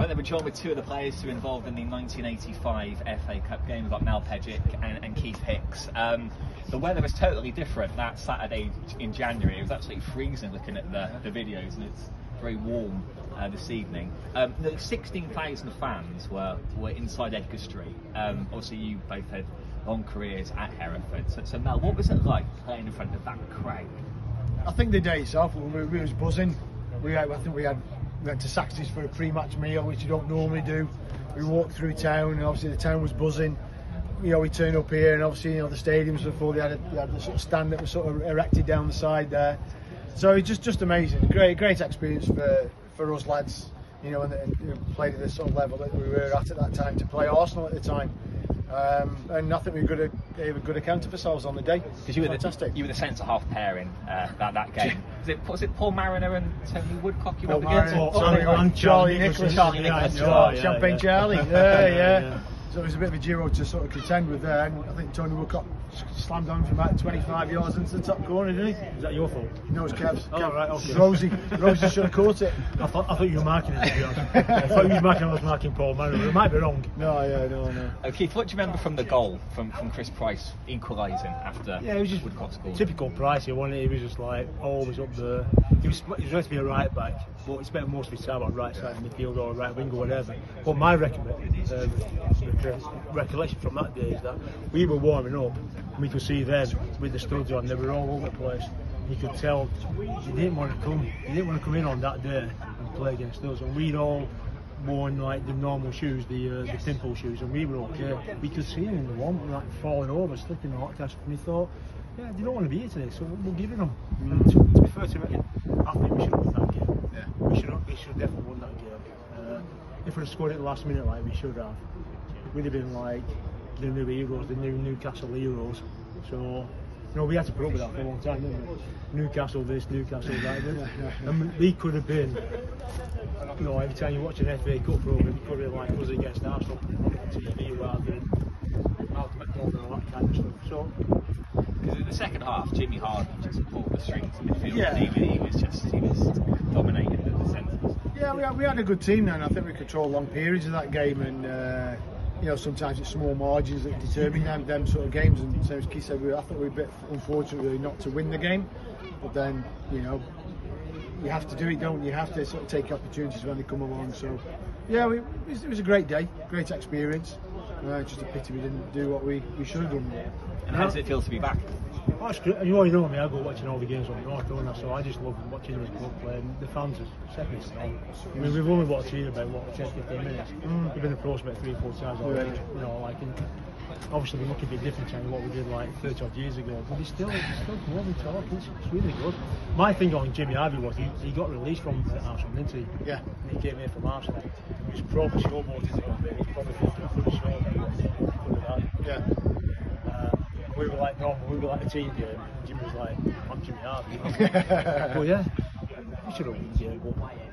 Right, then we're joined with two of the players who were involved in the 1985 FA Cup games, like Mel Pejic and, and Keith Hicks. Um, the weather was totally different that Saturday in January. It was absolutely freezing looking at the, the videos, and it's very warm uh, this evening. Um, the 16,000 fans were, were inside Edgar Street. Um, obviously, you both had long careers at Hereford. So, so, Mel, what was it like playing in front of that crowd? I think the day itself, we, we was buzzing. We, I think we had we went to Saxty's for a pre-match meal, which you don't normally do. We walked through town, and obviously the town was buzzing. You know, we turned up here, and obviously, you know, the stadiums before they had, a, they had the sort of stand that was sort of erected down the side there. So it's just just amazing, great great experience for for us lads. You know, and, and you know, played at the sort of level that we were at at that time to play Arsenal at the time. Um, and I think we could gave a good account of ourselves on the day. Because you were fantastic. The, you were the centre half pairing uh, that that game. was it was it Paul Mariner and Tony Woodcock you Paul were against? Oh, oh, and Charlie Nicholas. Charlie Nicholas. Yeah, yeah, Champagne Charlie. yeah. yeah. So it was a bit of a duo to sort of contend with there. And I think Tony Woodcock slammed on from about 25 yards into the top corner, didn't he? Is that your fault? No, it's Kev's. oh, Kev. right, okay. Rosie. Rosie should have caught it. I thought, I thought you were marking it, to be honest. I thought you were marking I was marking Paul Mariner. It might be wrong. No, yeah, no, no. Uh, Keith, what do you remember from the goal from, from Chris Price equalising after yeah, it was just Woodcock scored? Typical Price, he wasn't it? He was just like always up there. He was, he was meant to be a right back, but he spent most of his time on right side of the midfield or right wing or whatever. But my recommend, uh, recollection from that day is that we were warming up and we could see them with the studs on, they were all over the place. You could tell they didn't want to come, they didn't want to come in on that day and play against us. And we'd all worn like the normal shoes, the uh, the simple shoes, and we were okay. We could see them in the one, like falling over, slipping the hot cash, and we thought, yeah, they don't want to be here today, so we'll give it them. Mm. To, to, be fair to me, I think we should have won that game. Yeah. We should we should have definitely won that game. Uh, if we'd scored it last minute like we should have, we'd have been like the new heroes, the new Newcastle heroes. So, you know, we had to put up with that for a long time, didn't we? Newcastle this, Newcastle that. and we could have been, you know, every time you watch an FA Cup program, you could have been like us against Arsenal on TV rather than Malcolm McDonald and all that kind of stuff. So, because in the second half, Jimmy Harvey just pulled the strings in midfield. Yeah. He, he was just he was dominating the, the centres. Yeah, we had, we had a good team then. I think we controlled long periods of that game and. Uh, you know, sometimes it's small margins that determine them, them sort of games. And so as Keith said, we, I thought we were a bit unfortunate really not to win the game. But then, you know, you have to do it, don't you? You have to sort of take opportunities when they come along. So, yeah, we, it was a great day, great experience. Uh, just a pity we didn't do what we, we should have done. And how does it feel to be back? Oh, it's great. You already know me, I go watching all the games on the North, don't I? So I just love watching this club play. And the fans are second to none. I mean, we've only watched here about, what, 10, 15 minutes. Mm. We've been approached about three or four times already. Yeah. You know, like, in, obviously we're looking a bit different than what we did like 30 odd years ago, but he's still, he's still come over and talk. It's, it's really good. My thing on Jimmy Harvey was he, he got released from Arsenal, didn't he? Yeah. And he came here from Arsenal. He was probably little bit. He's probably thinking, I could have shown Yeah we were like normal, we were like a team game, Jimmy was like, I'm Jimmy Hart. well, yeah, we should have won the game, but